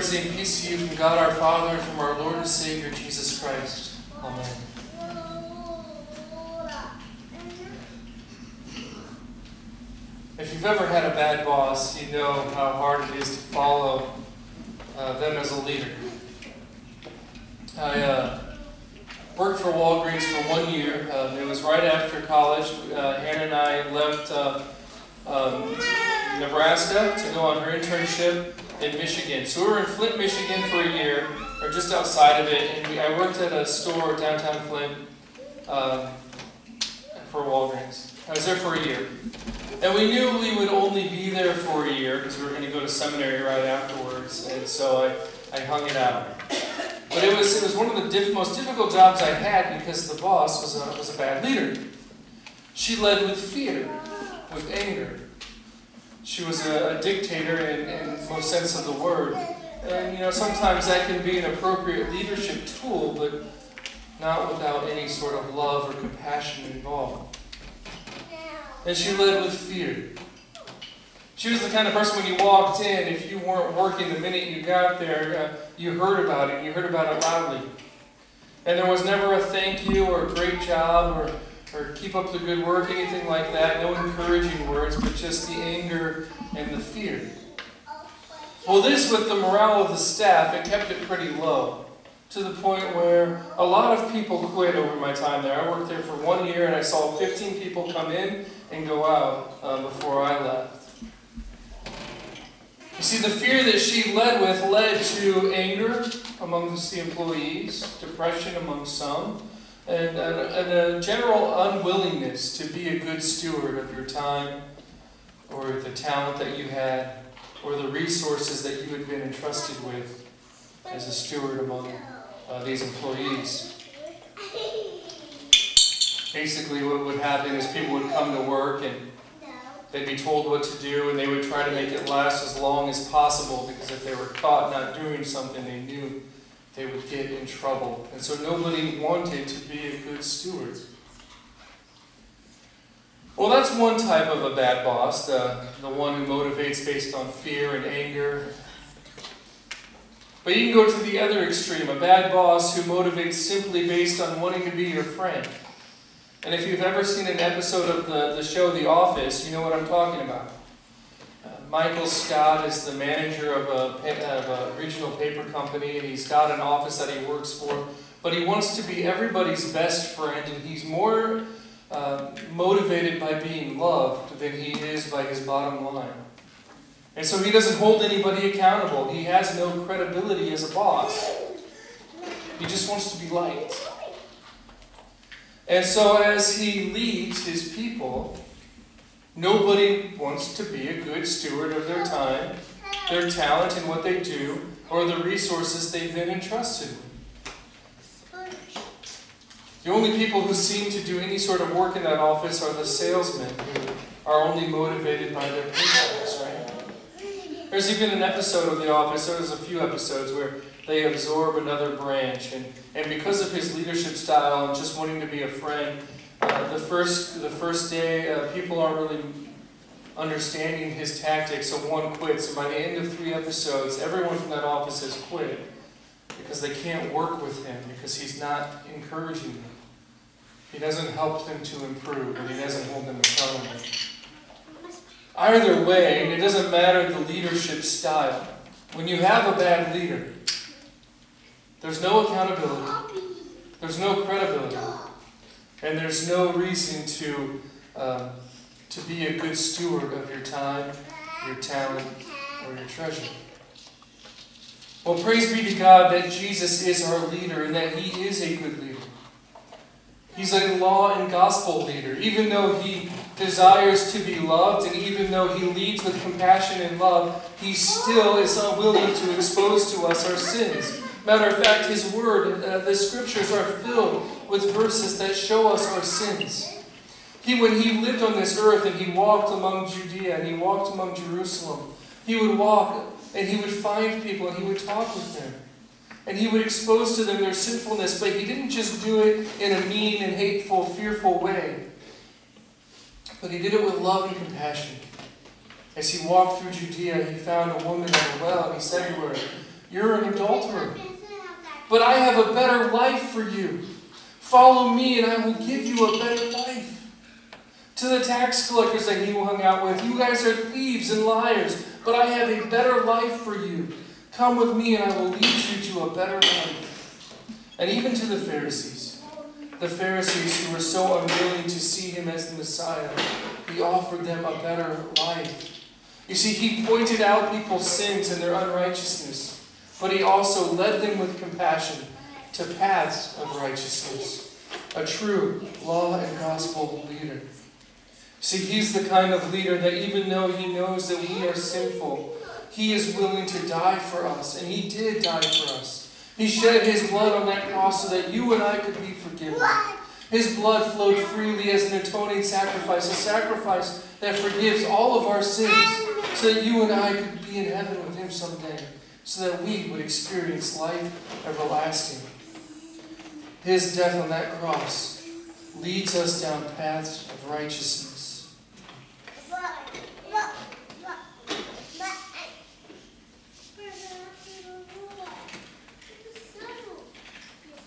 grace and peace to you from God our Father and from our Lord and Savior Jesus Christ. Amen. If you've ever had a bad boss, you know how hard it is to follow uh, them as a leader. I uh, worked for Walgreens for one year. Um, it was right after college. Uh, Hannah and I left uh, um, Nebraska to go on her internship in Michigan. So we were in Flint, Michigan for a year, or just outside of it, and we, I worked at a store downtown Flint um, for Walgreens. I was there for a year. And we knew we would only be there for a year because we were going to go to seminary right afterwards, and so I, I hung it out. But it was, it was one of the diff, most difficult jobs I had because the boss was a, was a bad leader. She led with fear, with anger. She was a, a dictator in, in most sense of the word. And you know, sometimes that can be an appropriate leadership tool, but not without any sort of love or compassion involved. And she led with fear. She was the kind of person when you walked in, if you weren't working the minute you got there, uh, you heard about it. You heard about it loudly. And there was never a thank you or a great job or, or keep up the good work, anything like that. No encouraging words, but just the anger and the fear. Well, this, with the morale of the staff, it kept it pretty low to the point where a lot of people quit over my time there. I worked there for one year and I saw 15 people come in and go out uh, before I left. You see, the fear that she led with led to anger amongst the employees, depression among some, and, and, a general unwillingness to be a good steward of your time or the talent that you had or the resources that you had been entrusted with as a steward among uh, these employees. Basically, what would happen is people would come to work and they'd be told what to do and they would try to make it last as long as possible because if they were caught not doing something, they knew they would get in trouble. And so nobody wanted to be a good steward. Well, that's one type of a bad boss, the, the one who motivates based on fear and anger. But you can go to the other extreme, a bad boss who motivates simply based on wanting to be your friend. And if you've ever seen an episode of the, the show The Office, you know what I'm talking about. Michael Scott is the manager of a, of a regional paper company, and he's got an office that he works for. But he wants to be everybody's best friend, and he's more uh, motivated by being loved than he is by his bottom line. And so he doesn't hold anybody accountable. He has no credibility as a boss. He just wants to be liked. And so, as he leads his people, nobody wants to be a good steward of their time, their talent, and what they do, or the resources they've been entrusted with. The only people who seem to do any sort of work in that office are the salesmen who are only motivated by their paychecks, right? There's even an episode of The Office, there's a few episodes where they absorb another branch. And, and because of his leadership style and just wanting to be a friend, the, first, the first day, uh, people aren't really understanding his tactics, so one quits. And by the end of three episodes, everyone from that office has quit because they can't work with him because he's not encouraging them. He doesn't help them to improve, and he doesn't hold them accountable. Either way, it doesn't matter the leadership style. When you have a bad leader, there's no accountability. There's no credibility. And there's no reason to, uh, to be a good steward of your time, your talent, or your treasure. Well, praise be to God that Jesus is our leader and that He is a good leader. He's a law and gospel leader. Even though He desires to be loved and even though He leads with compassion and love, He still is unwilling to expose to us our sins. Matter of fact, His Word, uh, the Scriptures are filled with verses that show us our sins. He, when He lived on this earth and He walked among Judea and He walked among Jerusalem, He would walk and He would find people and He would talk with them. And He would expose to them their sinfulness, but He didn't just do it in a mean and hateful, fearful way. But He did it with love and compassion. As He walked through Judea, He found a woman at a well and He said to her, You're an adulterer. But I have a better life for you. Follow me, and I will give you a better life. To the tax collectors that he hung out with, you guys are thieves and liars, but I have a better life for you. Come with me, and I will lead you to a better life. And even to the Pharisees, the Pharisees who were so unwilling to see him as the Messiah, he offered them a better life. You see, he pointed out people's sins and their unrighteousness, but he also led them with compassion to paths of righteousness. A true law and gospel leader. See, he's the kind of leader that even though he knows that we are sinful, he is willing to die for us. And he did die for us. He shed his blood on that cross so that you and I could be forgiven. His blood flowed freely as an atoning sacrifice, a sacrifice that forgives all of our sins, so that you and I could be in heaven with him someday, so that we would experience life everlasting. His death on that cross leads us down paths of righteousness.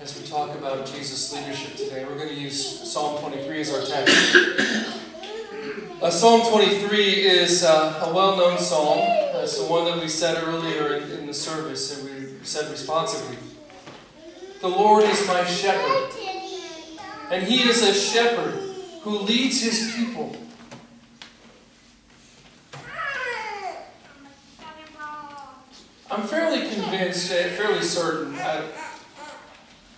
As we talk about Jesus' leadership today, we're going to use Psalm 23 as our text. Uh, psalm 23 is uh, a well known psalm. Uh, it's the one that we said earlier in, in the service, and we said responsively. The Lord is my shepherd, and He is a shepherd who leads His people. I'm fairly convinced, uh, fairly certain, I,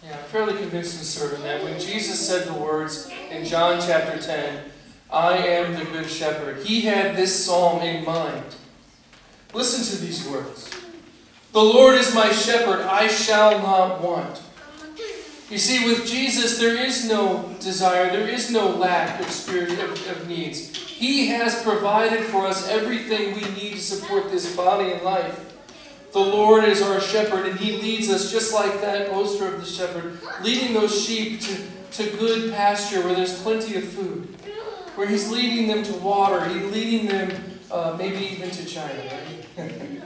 yeah, I'm fairly convinced and certain that when Jesus said the words in John chapter 10, I am the good shepherd, he had this psalm in mind. Listen to these words The Lord is my shepherd, I shall not want. You see, with Jesus, there is no desire, there is no lack of spirit of, of needs. He has provided for us everything we need to support this body and life. The Lord is our shepherd, and He leads us just like that poster of the shepherd, leading those sheep to, to good pasture where there's plenty of food, where He's leading them to water, He's leading them uh, maybe even to China, right?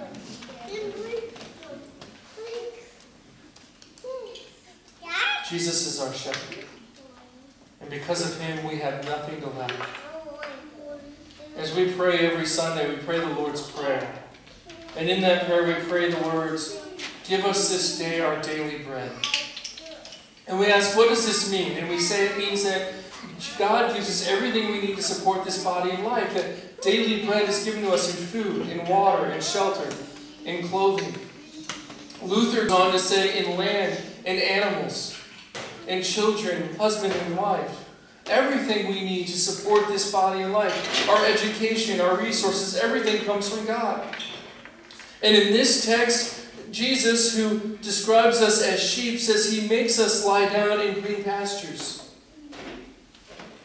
Jesus is our shepherd. And because of Him, we have nothing to lack. As we pray every Sunday, we pray the Lord's Prayer. And in that prayer, we pray the words, Give us this day our daily bread. And we ask, What does this mean? And we say it means that God gives us everything we need to support this body and life. That daily bread is given to us in food, in water, in shelter, in clothing. Luther goes on to say, in land, in animals, in children, husband and wife. Everything we need to support this body and life, our education, our resources, everything comes from God. And in this text, Jesus, who describes us as sheep, says he makes us lie down in green pastures.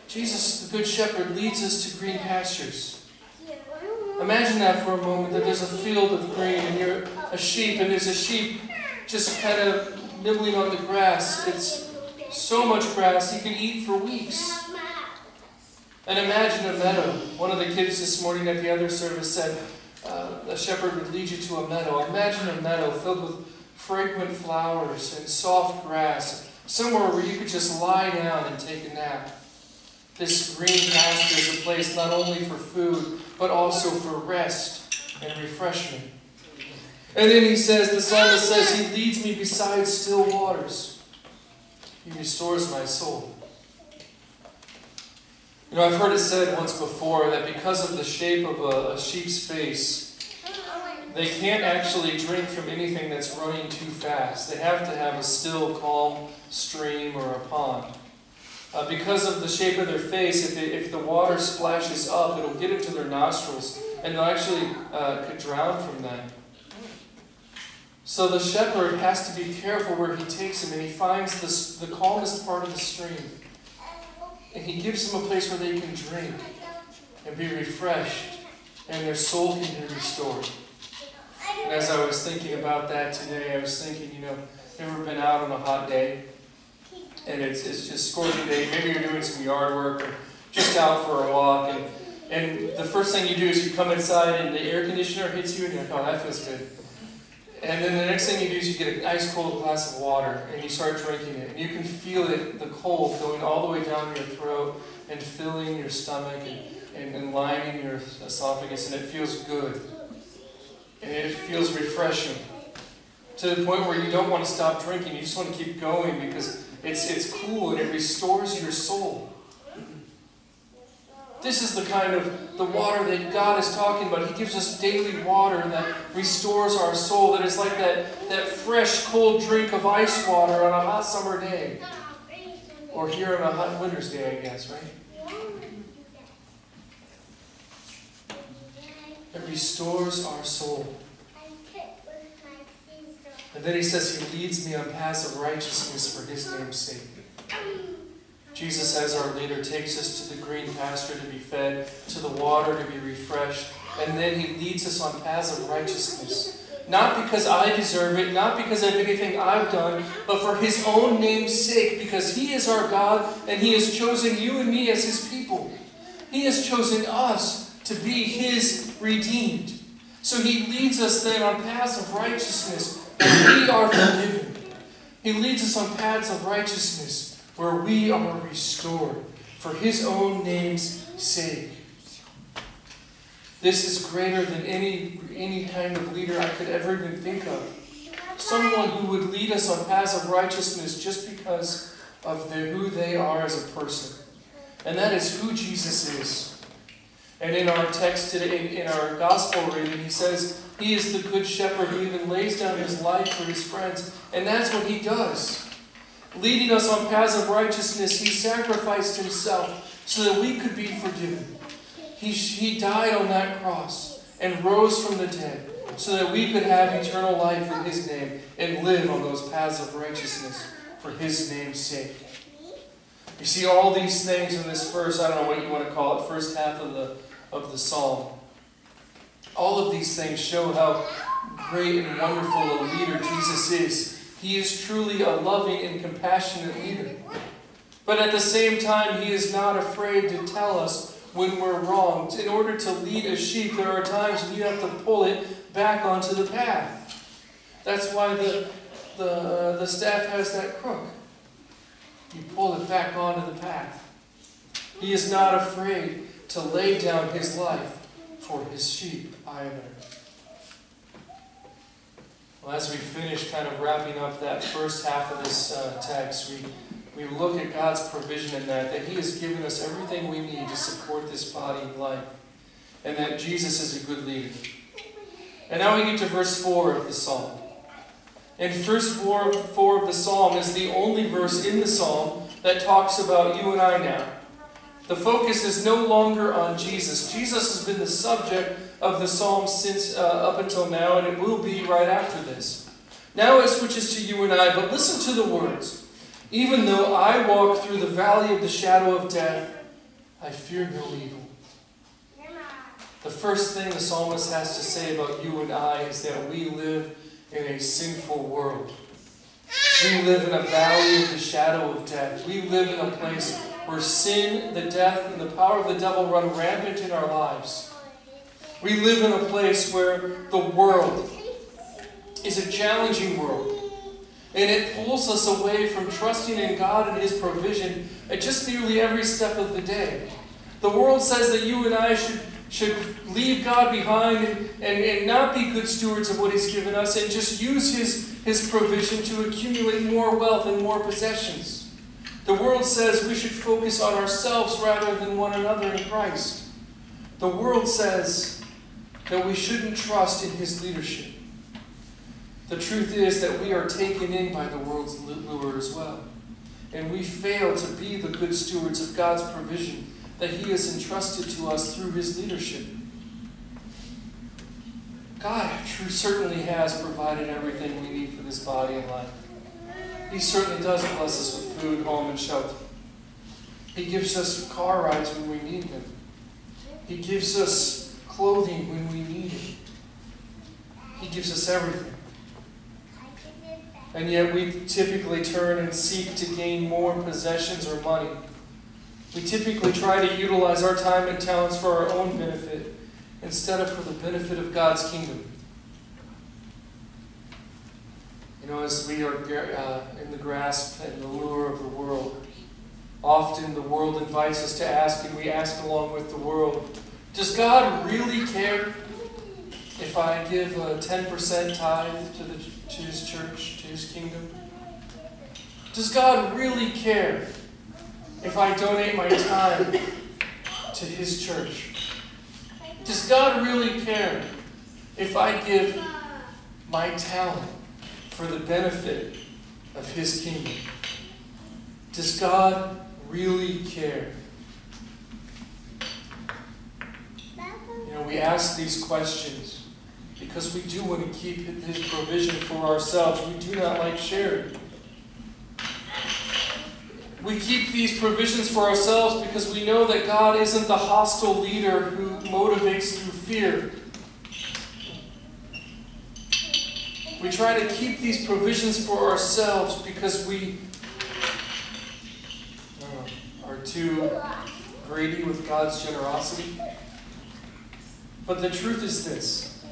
Jesus, the Good Shepherd, leads us to green pastures. Imagine that for a moment that there's a field of green and you're a sheep, and there's a sheep just kind of nibbling on the grass. It's so much grass he can eat for weeks. And imagine a meadow. One of the kids this morning at the other service said, uh, a shepherd would lead you to a meadow. Imagine a meadow filled with fragrant flowers and soft grass, somewhere where you could just lie down and take a nap. This green pasture is a place not only for food, but also for rest and refreshment. And then he says, the psalmist says, He leads me beside still waters. He restores my soul. You know, I've heard it said once before that because of the shape of a, a sheep's face, they can't actually drink from anything that's running too fast. They have to have a still, calm stream or a pond. Uh, because of the shape of their face, if, if the water splashes up, it'll get into their nostrils and they'll actually uh, could drown from that. So the shepherd has to be careful where he takes him and he finds the, the calmest part of the stream. And he gives them a place where they can drink and be refreshed and their soul can be restored. And as I was thinking about that today, I was thinking, you know, ever been out on a hot day and it's, it's just scorching day, maybe you're doing some yard work or just out for a walk and, and the first thing you do is you come inside and the air conditioner hits you and you're like, oh, that feels good. And then the next thing you do is you get an ice cold glass of water and you start drinking it. And you can feel it, the cold going all the way down your throat and filling your stomach and, and, and lining your esophagus, and it feels good. And it feels refreshing. To the point where you don't want to stop drinking, you just want to keep going because it's, it's cool and it restores your soul. This is the kind of the water that God is talking about. He gives us daily water that restores our soul, that is like that, that fresh, cold drink of ice water on a hot summer day. Or here on a hot winter's day, I guess, right? It restores our soul. And then he says, He leads me on paths of righteousness for His name's sake. Jesus, as our leader, takes us to the green pasture to be fed, to the water to be refreshed, and then He leads us on paths of righteousness. Not because I deserve it, not because of anything I've done, but for His own name's sake, because He is our God and He has chosen you and me as His people. He has chosen us to be His redeemed. So He leads us then on paths of righteousness, we are forgiven. He leads us on paths of righteousness where we are restored for his own name's sake. This is greater than any, any kind of leader I could ever even think of. Someone who would lead us on paths of righteousness just because of the, who they are as a person. And that is who Jesus is. And in our text today, in, in our gospel reading, he says, He is the good shepherd who even lays down his life for his friends. And that's what he does leading us on paths of righteousness, he sacrificed himself so that we could be forgiven. He, he died on that cross and rose from the dead so that we could have eternal life in his name and live on those paths of righteousness for his name's sake. You see all these things in this first, I don't know what you want to call it, first half of the, of the psalm. All of these things show how great and wonderful a leader Jesus is he is truly a loving and compassionate leader. But at the same time, he is not afraid to tell us when we're wrong. In order to lead a sheep, there are times when you have to pull it back onto the path. That's why the, the, uh, the staff has that crook. You pull it back onto the path. He is not afraid to lay down his life for his sheep either. Well, as we finish kind of wrapping up that first half of this uh, text, we, we look at God's provision in that, that He has given us everything we need to support this body of life, and that Jesus is a good leader. And now we get to verse 4 of the psalm. And verse 4, 4 of the psalm is the only verse in the psalm that talks about you and I now. The focus is no longer on Jesus. Jesus has been the subject of the psalm since uh, up until now, and it will be right after this. Now it switches to you and I, but listen to the words. Even though I walk through the valley of the shadow of death, I fear no evil. The first thing the psalmist has to say about you and I is that we live in a sinful world. We live in a valley of the shadow of death. We live in a place where sin, the death, and the power of the devil run rampant in our lives. We live in a place where the world is a challenging world. And it pulls us away from trusting in God and His provision at just nearly every step of the day. The world says that you and I should, should leave God behind and, and, and not be good stewards of what He's given us and just use His, His provision to accumulate more wealth and more possessions. The world says we should focus on ourselves rather than one another in Christ. The world says that we shouldn't trust in his leadership. The truth is that we are taken in by the world's lure as well. And we fail to be the good stewards of God's provision that he has entrusted to us through his leadership. God certainly has provided everything we need for this body and life. He certainly does bless us with food, home, and shelter. He gives us car rides when we need them. He gives us clothing when we need it. He gives us everything. And yet we typically turn and seek to gain more possessions or money. We typically try to utilize our time and talents for our own benefit instead of for the benefit of God's kingdom. You know, as we are uh, in the grasp and the lure of the world, often the world invites us to ask, and we ask along with the world, does God really care if I give a 10% tithe to, the, to His church, to His kingdom? Does God really care if I donate my time to His church? Does God really care if I give my talent for the benefit of His kingdom? Does God really care? You know, we ask these questions because we do want to keep His provision for ourselves. We do not like sharing. We keep these provisions for ourselves because we know that God isn't the hostile leader who motivates through fear. We try to keep these provisions for ourselves because we uh, are too greedy with God's generosity. But the truth is this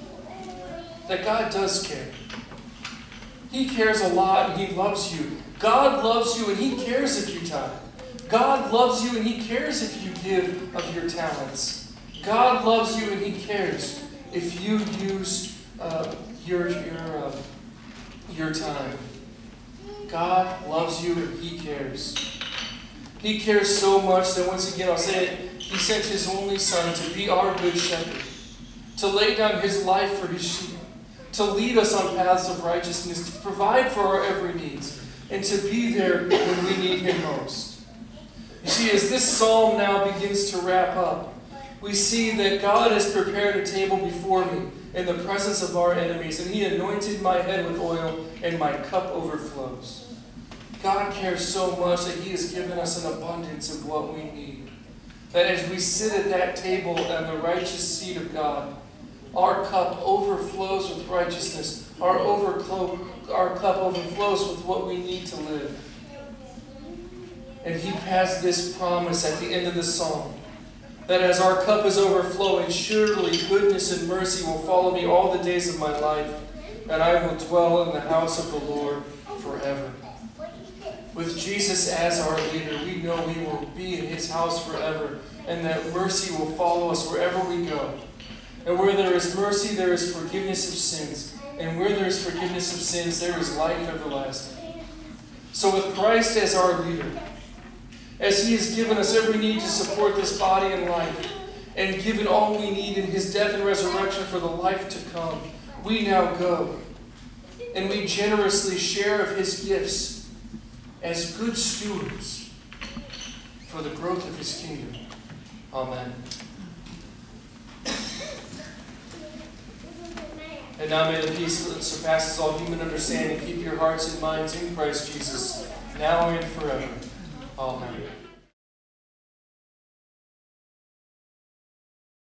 that God does care. He cares a lot and He loves you. God loves you and He cares if you tithe. God loves you and He cares if you give of your talents. God loves you and He cares if you use uh, your, your, uh, your time. God loves you and He cares. He cares so much that once again I'll say it, He sent His only Son to be our good shepherd, to lay down His life for His sheep to lead us on paths of righteousness, to provide for our every needs, and to be there when we need Him most. You see, as this psalm now begins to wrap up, we see that God has prepared a table before me in the presence of our enemies, and He anointed my head with oil, and my cup overflows. God cares so much that He has given us an abundance of what we need. That as we sit at that table and the righteous seat of God, our cup overflows with righteousness. Our, our cup overflows with what we need to live. And he has this promise at the end of the psalm that as our cup is overflowing, surely goodness and mercy will follow me all the days of my life, and I will dwell in the house of the Lord forever. With Jesus as our leader, we know we will be in his house forever, and that mercy will follow us wherever we go. And where there is mercy, there is forgiveness of sins. And where there is forgiveness of sins, there is life everlasting. So, with Christ as our leader, as He has given us every need to support this body and life, and given all we need in His death and resurrection for the life to come, we now go. And we generously share of His gifts as good stewards for the growth of His kingdom. Amen. And now may the peace that surpasses all human understanding keep your hearts and minds in Christ Jesus, now and forever. Amen.